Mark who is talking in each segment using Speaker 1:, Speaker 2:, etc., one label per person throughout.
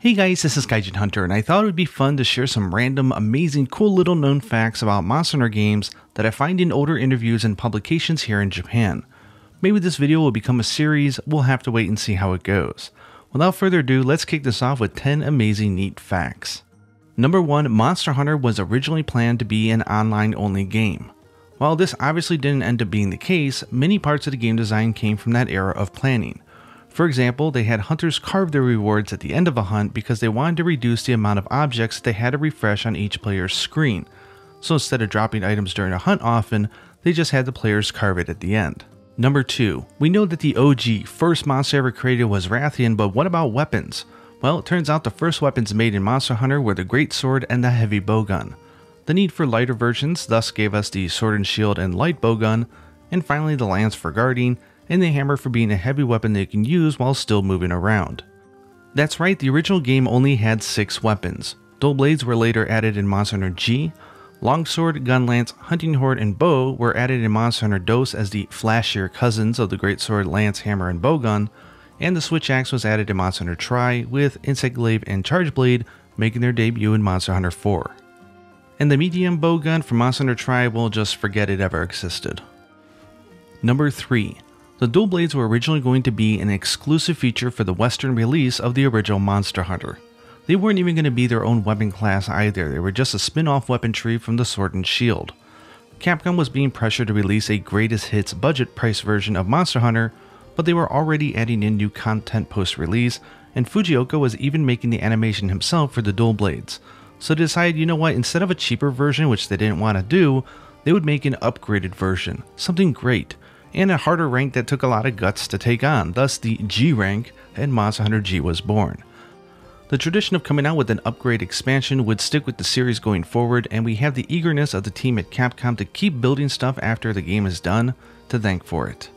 Speaker 1: Hey guys, this is Gaijin Hunter, and I thought it would be fun to share some random, amazing, cool little known facts about Monster Hunter games that I find in older interviews and publications here in Japan. Maybe this video will become a series, we'll have to wait and see how it goes. Without further ado, let's kick this off with 10 amazing neat facts. Number 1, Monster Hunter was originally planned to be an online only game. While this obviously didn't end up being the case, many parts of the game design came from that era of planning. For example, they had hunters carve their rewards at the end of a hunt because they wanted to reduce the amount of objects they had to refresh on each player's screen. So instead of dropping items during a hunt often, they just had the players carve it at the end. Number 2. We know that the OG, first monster ever created was Rathian, but what about weapons? Well, it turns out the first weapons made in Monster Hunter were the Great Sword and the Heavy Bowgun. The need for lighter versions thus gave us the Sword and Shield and Light Bowgun, and finally the Lance for guarding, and the hammer for being a heavy weapon they can use while still moving around. That's right, the original game only had 6 weapons. Dual blades were later added in Monster Hunter G, Longsword, Gun Lance, Hunting Horn, and Bow were added in Monster Hunter DOS as the flashier cousins of the Great Sword, Lance, Hammer, and Bowgun, and the Switch Axe was added in Monster Hunter Tri, with Insect Glaive and Charge Blade making their debut in Monster Hunter 4. And the medium bowgun from Monster Hunter Tri will just forget it ever existed. Number 3. The dual blades were originally going to be an exclusive feature for the Western release of the original Monster Hunter. They weren't even going to be their own weapon class either, they were just a spin off weapon tree from the Sword and Shield. Capcom was being pressured to release a greatest hits budget price version of Monster Hunter, but they were already adding in new content post release, and Fujioka was even making the animation himself for the dual blades. So they decided, you know what, instead of a cheaper version, which they didn't want to do, they would make an upgraded version, something great and a harder rank that took a lot of guts to take on, thus the G rank, and Monster Hunter G was born. The tradition of coming out with an upgrade expansion would stick with the series going forward, and we have the eagerness of the team at Capcom to keep building stuff after the game is done to thank for it.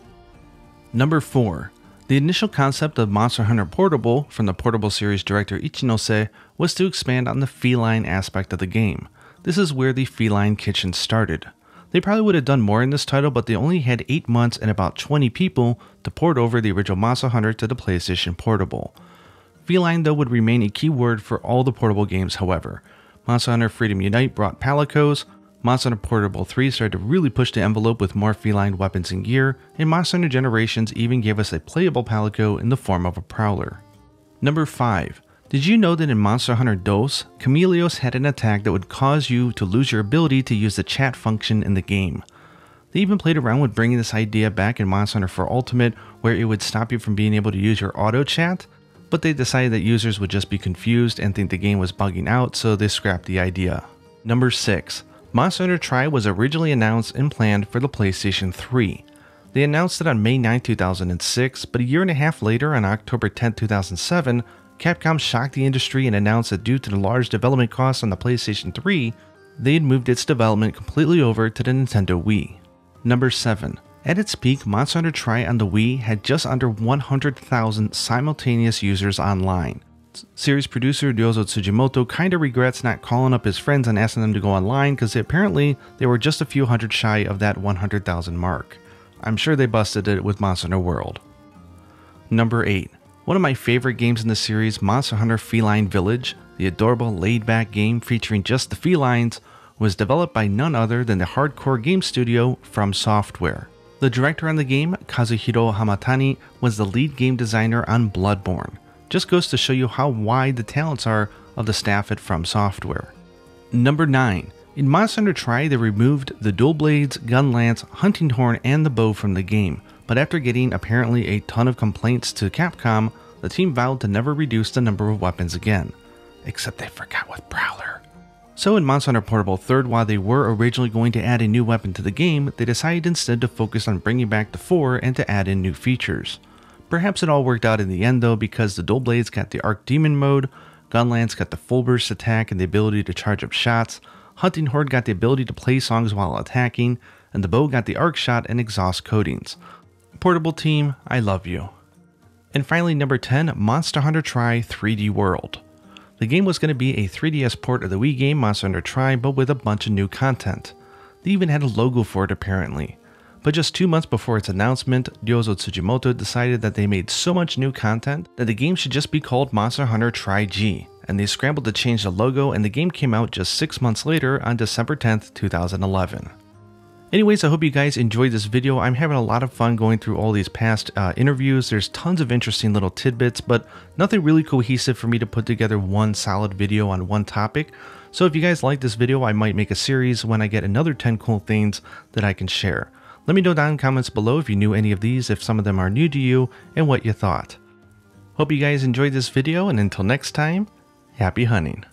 Speaker 1: Number 4. The initial concept of Monster Hunter Portable from the Portable series director Ichinose was to expand on the feline aspect of the game. This is where the feline kitchen started. They probably would have done more in this title, but they only had 8 months and about 20 people to port over the original Monster Hunter to the PlayStation Portable. Feline though would remain a key word for all the portable games however. Monster Hunter Freedom Unite brought palicos, Monster Hunter Portable 3 started to really push the envelope with more feline weapons and gear, and Monster Hunter Generations even gave us a playable palico in the form of a prowler. Number 5. Did you know that in Monster Hunter DOS, Chameleos had an attack that would cause you to lose your ability to use the chat function in the game? They even played around with bringing this idea back in Monster Hunter 4 Ultimate, where it would stop you from being able to use your auto chat, but they decided that users would just be confused and think the game was bugging out, so they scrapped the idea. Number 6. Monster Hunter Tri was originally announced and planned for the PlayStation 3. They announced it on May 9, 2006, but a year and a half later, on October 10, 2007, Capcom shocked the industry and announced that due to the large development costs on the PlayStation 3, they had moved its development completely over to the Nintendo Wii. Number 7. At its peak, Monster Hunter Tri on the Wii had just under 100,000 simultaneous users online. Series producer Ryozo Tsujimoto kinda regrets not calling up his friends and asking them to go online because apparently they were just a few hundred shy of that 100,000 mark. I'm sure they busted it with Monster Hunter World. Number 8. One of my favorite games in the series, Monster Hunter Feline Village, the adorable laid back game featuring just the felines, was developed by none other than the hardcore game studio From Software. The director on the game, Kazuhiro Hamatani, was the lead game designer on Bloodborne. Just goes to show you how wide the talents are of the staff at From Software. Number 9. In Monster Hunter Tri, they removed the dual blades, gun lance, hunting horn, and the bow from the game, but after getting apparently a ton of complaints to Capcom, the team vowed to never reduce the number of weapons again. Except they forgot with Prowler. So in Monster Hunter Portable 3rd, while they were originally going to add a new weapon to the game, they decided instead to focus on bringing back the 4 and to add in new features. Perhaps it all worked out in the end though because the dual blades got the Archdemon mode, Gunlance got the full burst attack and the ability to charge up shots, Hunting Horn got the ability to play songs while attacking, and the bow got the arc shot and exhaust coatings. Portable team, I love you. And finally, number 10, Monster Hunter Tri 3D World. The game was going to be a 3DS port of the Wii game Monster Hunter Tri, but with a bunch of new content. They even had a logo for it apparently. but just two months before its announcement, Ryozo Tsujimoto decided that they made so much new content that the game should just be called Monster Hunter Tri-G, and they scrambled to change the logo and the game came out just 6 months later on December 10th, 2011. Anyways, I hope you guys enjoyed this video. I'm having a lot of fun going through all these past uh, interviews. There's tons of interesting little tidbits, but nothing really cohesive for me to put together one solid video on one topic. So if you guys like this video, I might make a series when I get another 10 cool things that I can share. Let me know down in comments below if you knew any of these, if some of them are new to you, and what you thought. Hope you guys enjoyed this video, and until next time, happy hunting.